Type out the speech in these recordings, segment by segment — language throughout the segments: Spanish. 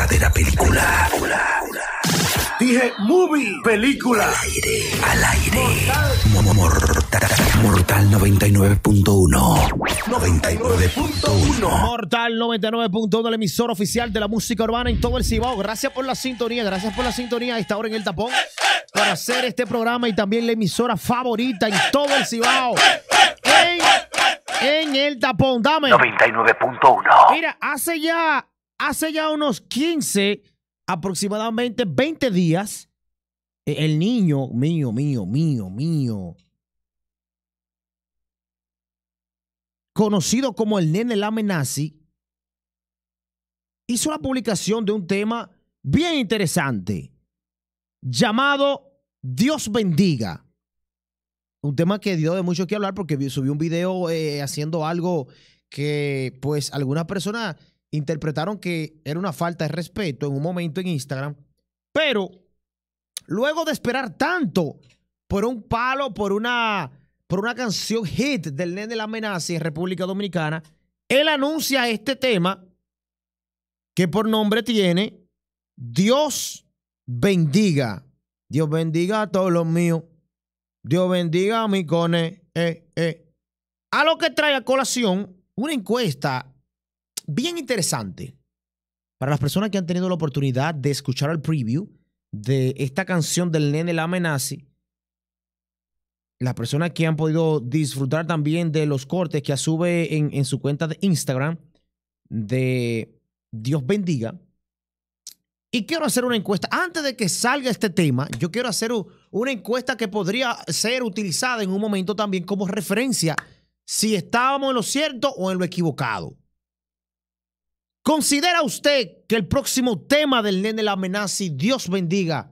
verdadera película. Dije movie, película. Al aire, al aire. Mo- Mortal, Mortal 99.1. 99.1. Mortal 99.1, el emisor oficial de la música urbana en todo el Cibao. Gracias por la sintonía, gracias por la sintonía a esta hora en el tapón para hacer este programa y también la emisora favorita en todo el Cibao. En, en el tapón, dame. 99.1. Mira, hace ya, hace ya unos 15, aproximadamente 20 días, eh, el niño, mío, mío, mío, mío, conocido como el nene Lamenazi, hizo una publicación de un tema bien interesante llamado Dios bendiga. Un tema que dio de mucho que hablar porque subió un video eh, haciendo algo que pues algunas personas interpretaron que era una falta de respeto en un momento en Instagram, pero luego de esperar tanto por un palo, por una, por una canción hit del Nene La Amenaza en República Dominicana, él anuncia este tema que por nombre tiene Dios bendiga. Dios bendiga a todos los míos. Dios bendiga a mi cone. Eh, eh. A lo que trae a colación una encuesta bien interesante para las personas que han tenido la oportunidad de escuchar el preview de esta canción del nene La Amenazi. Las personas que han podido disfrutar también de los cortes que sube en, su cuenta de Instagram de Dios bendiga. Y quiero hacer una encuesta. Antes de que salga este tema, yo quiero hacer una encuesta que podría ser utilizada en un momento también como referencia si estábamos en lo cierto o en lo equivocado. ¿Considera usted que el próximo tema del Nene La Amenaza, Dios bendiga,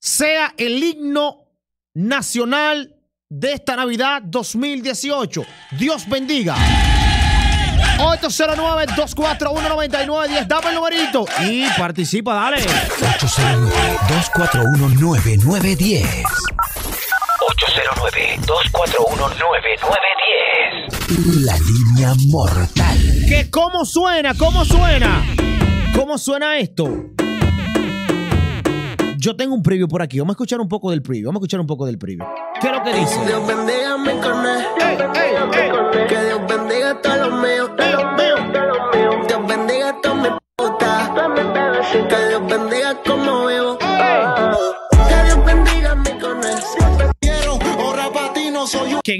sea el himno nacional de esta Navidad 2018? Dios bendiga. 809-241-9910. Dame el numerito y participa, dale. 809-241-9910. 809-241-9910. La mortal. ¿Qué, ¿Cómo suena? ¿Cómo suena? ¿Cómo suena esto? Yo tengo un preview por aquí. Vamos a escuchar un poco del preview. Vamos a escuchar un poco del preview. ¿Qué es lo que dice? Dios bendiga mi corne. ¡Ey, ey, ey!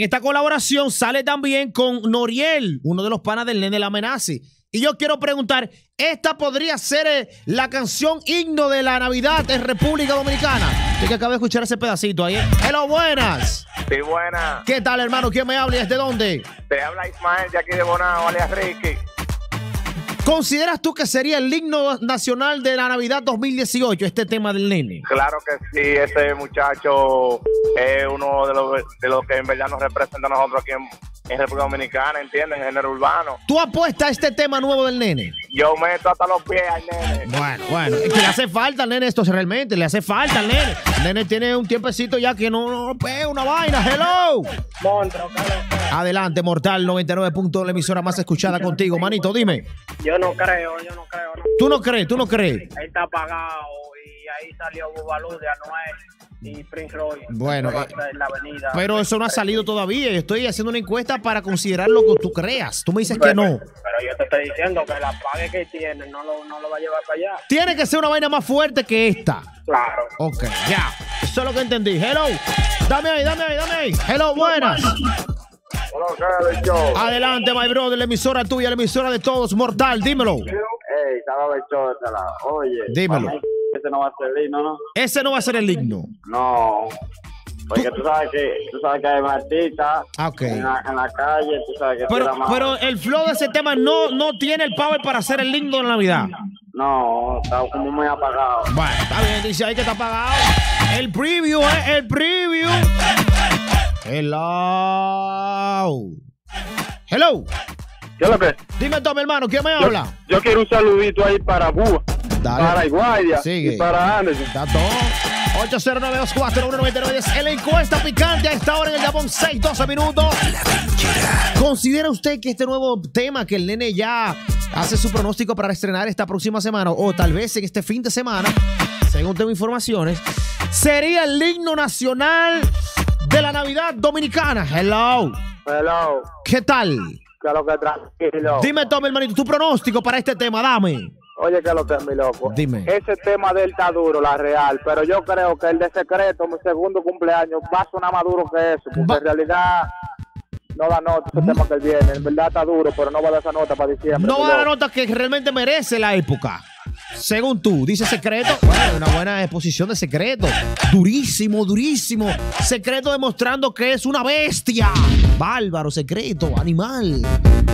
Esta colaboración sale también con Noriel, uno de los panas del Nene La Amenaza. Y yo quiero preguntar, ¿esta podría ser eh, la canción himno de la Navidad en República Dominicana? Yo que acabo de escuchar ese pedacito ahí. ¿eh? Hello, buenas. Sí, buena. ¿Qué tal, hermano? ¿Quién me habla y desde dónde? Te habla Ismael de aquí de Bonao, alias Ricky. ¿Consideras tú que sería el himno nacional de la Navidad 2018 este tema del nene? Claro que sí, ese muchacho es uno de los, de los que en verdad nos representa a nosotros aquí en, en República Dominicana, ¿entienden? En género urbano. ¿Tú apuestas a este tema nuevo del nene? Yo meto hasta los pies al nene. Bueno, bueno, es que le hace falta al nene esto realmente, le hace falta al nene. El nene tiene un tiempecito ya que no, no pega una vaina. Hello. Adelante, Mortal 99 puntos, la emisora más escuchada contigo. Manito, dime. Yo no creo, yo no creo. No. ¿Tú no crees? ¿Tú no crees? Ahí está apagado y ahí salió Bubalú de Anuel y Prince Roy. Bueno, eh, la avenida. Pero eso no ha salido todavía. Yo estoy haciendo una encuesta para considerar lo que tú creas. Tú me dices que no. Pero yo te estoy diciendo que la pague que tiene no lo, no lo va a llevar para allá. Tiene que ser una vaina más fuerte que esta. Claro. Ok, ya. Eso es lo que entendí. Hello. Dame ahí, dame ahí, dame ahí. Hello, buenas. Adelante, my brother, la emisora tuya, la emisora de todos, Mortal, dímelo. Ey, estaba bechótela. Oye, Dímelo. mí ese no va a ser lindo, ¿no? Ese no va a ser el himno. No. Porque tú sabes que, tú sabes que hay artistas Ah, ok. en, la, en la calle, tú sabes que Pero, pero el flow de ese tema no, no tiene el power para hacer el himno de Navidad. No, está como muy apagado. Bueno, está bien, dice ahí que está apagado. El preview, eh, el preview. Hello. Hello. ¿Qué es lo que? Dime tú, mi hermano, ¿quién me Yo, habla? yo quiero un saludito ahí para Búa, Dale. para Iguadia Sigue. y para Anderson. Está todo. 809-241-9910. En la encuesta picante a esta hora en el Gabón 6, 12 minutos. ¿Considera usted que este nuevo tema que el nene ya hace su pronóstico para estrenar esta próxima semana o tal vez en este fin de semana, según tengo informaciones, sería el himno nacional de la Navidad Dominicana? Hello. Hello, ¿Qué tal? lo que tranquilo. Dime, Tommy, hermanito, tu pronóstico para este tema, dame. Oye, que lo que es mi loco. Dime. Ese tema del está duro, la real, pero yo creo que el de secreto, mi segundo cumpleaños, va a sonar más duro que eso, porque Va- en realidad no da nota ese tema que él viene. En verdad está duro, pero no va a dar esa nota para diciembre. No va a dar nota que realmente merece la época. Según tú, dice secreto. Bueno, una buena exposición de secreto. Durísimo, durísimo. Secreto demostrando que es una bestia. Bárbaro, secreto, animal.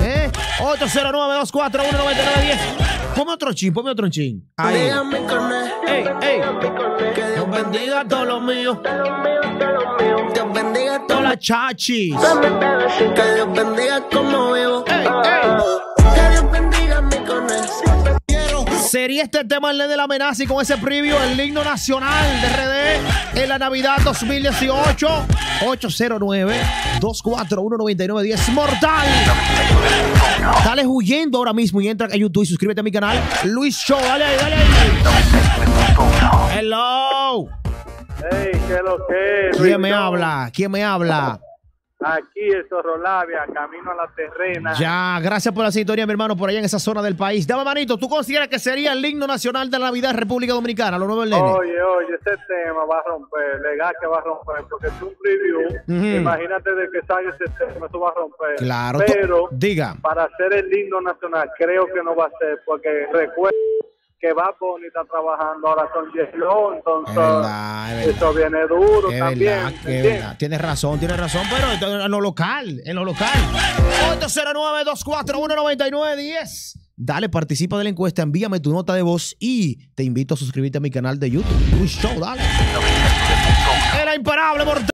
¿Eh? 809-241-9910. Ponme otro chin, ponme otro chin. Ahí. Ey, ey. Que Dios Bendiga a todos los míos. Dios bendiga a Todas todos las chachis. Que Dios bendiga como vivo. Ey, ey. Que Dios bendiga mi conexión. Sería este tema el de la amenaza y con ese preview el himno nacional de RD en la Navidad 2018 809-241-9910 Mortal. Dale huyendo ahora mismo y entra a YouTube y suscríbete a mi canal Luis Show. Dale ahí, dale ahí. Hello. Ey, ¿qué es lo que? ¿Quién me habla? ¿Quién me habla? Aquí el Zorro Labia, camino a la terrena. Ya, gracias por la sintonía, mi hermano, por allá en esa zona del país. Dame, manito, ¿tú consideras que sería el himno nacional de la Navidad República Dominicana, lo nuevo del nene? Oye, oye, ese tema va a romper, legal que va a romper, porque es un preview. Imagínate de que salga ese tema, eso va a romper. Claro, Pero diga. para hacer el himno nacional, creo que no va a ser, porque recuerda que va Bonnie está trabajando ahora con J-Lo, entonces Es verdad, es verdad. eso viene duro Es también. verdad, que es ¿entiendes? verdad. Tienes razón, tienes razón, pero esto en lo local, en lo local. 809-241-9910. Dale, participa de la encuesta, envíame tu nota de voz y te invito a suscribirte a mi canal de YouTube. Luis Show, dale. Era imparable, mortal.